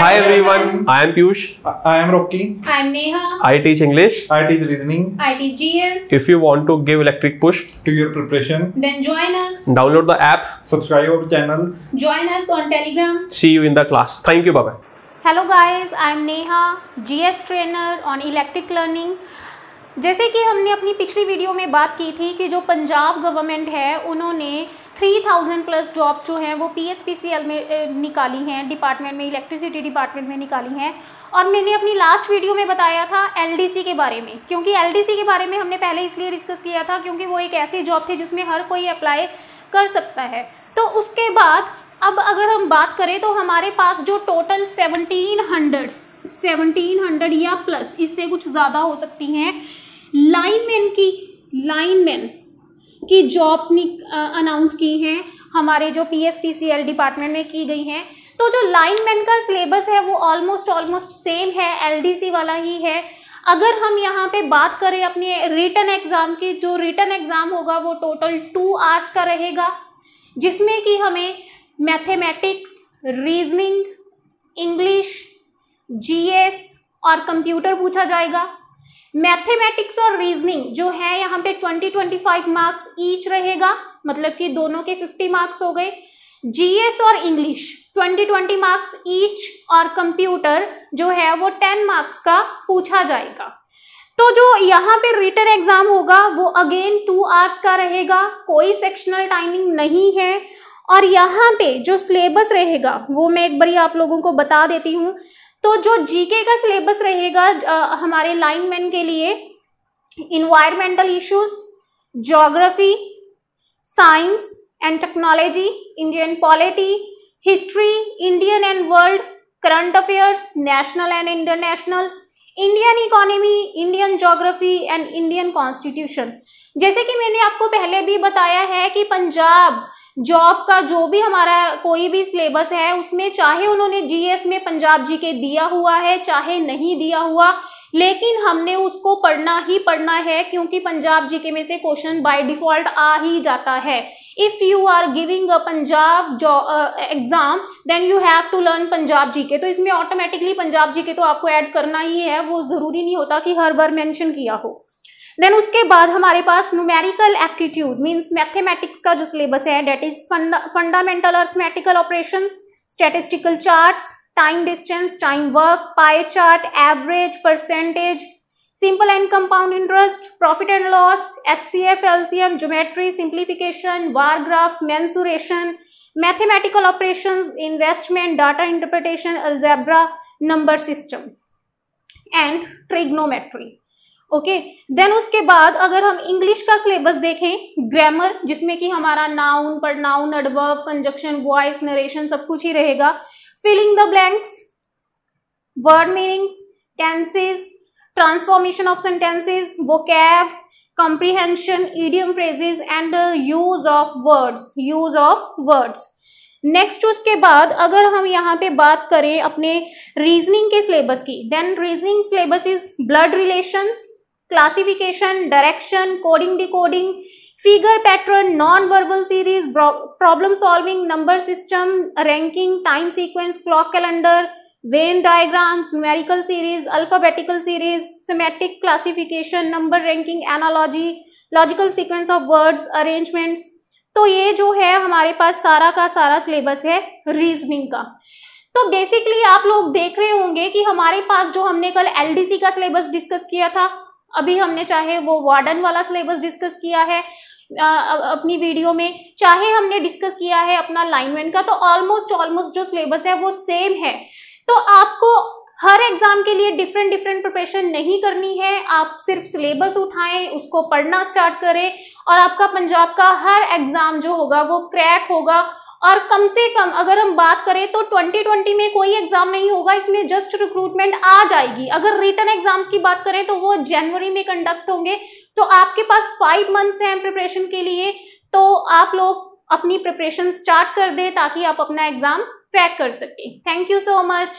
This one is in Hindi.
Hi everyone, I am Piyush. I am Rocky. I'm Neha. I teach English. I teach reasoning I teach GS. If you want to give electric push, to your preparation. Then join us. download the app. Subscribe our channel. Join us on Telegram. See you in the class. Thank you. Bye bye. Hello guys, I'm Neha, GS trainer on electric learning. जैसे कि हमने अपनी पिछली वीडियो में बात की थी कि जो पंजाब गवर्नमेंट है उन्होंने 3000 प्लस जॉब्स जो हैं, वो P S P C L में निकाली हैं डिपार्टमेंट में इलेक्ट्रिसिटी डिपार्टमेंट में निकाली हैं। और मैंने अपनी लास्ट वीडियो में बताया था एल डी सी के बारे में, क्योंकि एल डी सी के बारे में हमने पहले इसलिए डिस्कस किया था क्योंकि वो एक ऐसी जॉब थी जिसमें हर कोई अप्लाई कर सकता है। तो उसके बाद, अब अगर हम बात करें तो हमारे पास जो total seventeen hundred seventeen hundred या प्लस इससे कुछ ज़्यादा हो सकती हैं। लाइनमैन की लाइनमैन की जॉब्स अनाउंस की हैं, हमारे जो P S P C L department में की गई हैं। तो जो लाइनमैन का सिलेबस है, वो ऑलमोस्ट ऑलमोस्ट सेम है एल डी सी वाला ही है। अगर हम यहाँ पे बात करें अपने रिटर्न एग्ज़ाम की, जो रिटर्न एग्ज़ाम होगा, वो टोटल टू आवर्स का रहेगा, जिसमें कि हमें मैथमेटिक्स रीजनिंग इंग्लिश जीएस और कंप्यूटर पूछा जाएगा। मैथमेटिक्स और रीजनिंग जो है यहाँ पे twenty twenty five marks each रहेगा मतलब कि दोनों के फिफ्टी मार्क्स हो गए। जीएस और English twenty twenty marks each और कंप्यूटर जो है वो टेन मार्क्स का पूछा जाएगा। तो जो यहाँ पे रिटर्न एग्ज़ाम होगा, वो अगेन टू आवर्स का रहेगा, कोई सेक्शनल टाइमिंग नहीं है। और यहाँ पे जो सिलेबस रहेगा, वो मैं एक बारी आप लोगों को बता देती हूँ तो जो जीके का सिलेबस रहेगा हमारे लाइनमैन के लिए environmental issues geography science and technology Indian polity history Indian and world current affairs national and international Indian economy Indian geography and Indian constitution जैसे कि मैंने आपको पहले भी बताया है कि पंजाब जॉब का जो भी हमारा कोई भी सिलेबस है, उसमें चाहे उन्होंने जीएस में पंजाब जी के दिया हुआ है, चाहे नहीं दिया हुआ, लेकिन हमने उसको पढ़ना ही पढ़ना है, क्योंकि पंजाब जी के में से क्वेश्चन बाय डिफ़ॉल्ट आ ही जाता है। If you are giving a Punjab exam then you have to learn Punjab G K. तो इसमें ऑटोमेटिकली पंजाब जी के तो आपको ऐड करना ही है, वो ज़रूरी नहीं होता कि हर बार मैंशन किया हो। देन उसके बाद हमारे पास न्यूमेरिकल एप्टीट्यूड मींस मैथमेटिक्स का जो सिलेबस है that is fundamental arithmetical operations statistical charts time distance time work pie chart average percentage simple and compound interest profit and loss H C F L C M geometry simplification bar graph mensuration mathematical operations investment data interpretation algebra okay okay. Then उसके बाद अगर हम इंग्लिश का सिलेबस देखें ग्रामर जिसमें कि हमारा noun pronoun adverb conjunction voice narration सब कुछ ही रहेगा filling the blanks word meanings tenses transformation of sentences cab comprehension idiom phrases and use of words use of words next उसके बाद अगर हम यहाँ पे बात करें अपने रीजनिंग के सिलेबस की then reasoning syllabus is blood relations classification direction coding decoding figure pattern non verbal series problem solving number system ranking time sequence clock calendar Venn diagrams numerical series alphabetical series semantic classification number ranking analogy logical sequence of words arrangements तो ये जो है हमारे पास सारा का सारा सिलेबस है रीजनिंग का। तो बेसिकली आप लोग देख रहे होंगे कि हमारे पास जो हमने कल एलडीसी का सिलेबस डिस्कस किया था अभी हमने चाहे वो वार्डन वाला सिलेबस डिस्कस किया है अपनी वीडियो में, चाहे हमने डिस्कस किया है अपना लाइनमैन का तो ऑलमोस्ट ऑलमोस्ट जो सिलेबस है वो सेम है। तो आपको हर एग्ज़ाम के लिए डिफरेंट डिफरेंट प्रिपरेशन नहीं करनी है। आप सिर्फ़ सिलेबस उठाएँ, उसको पढ़ना स्टार्ट करें और आपका पंजाब का हर एग्ज़ाम जो होगा वो क्रैक होगा और कम से कम अगर हम बात करें तो 2020 में कोई एग्ज़ाम नहीं होगा, इसमें जस्ट रिक्रूटमेंट आ जाएगी। अगर रिटर्न एग्ज़ाम्स की बात करें तो वो जनवरी में कंडक्ट होंगे। तो आपके पास फाइव मंथ्स हैं प्रिपरेशन के लिए तो आप लोग अपनी प्रिपरेशन स्टार्ट कर दें ताकि आप अपना एग्ज़ाम क्रैक कर सकें। Thank you so much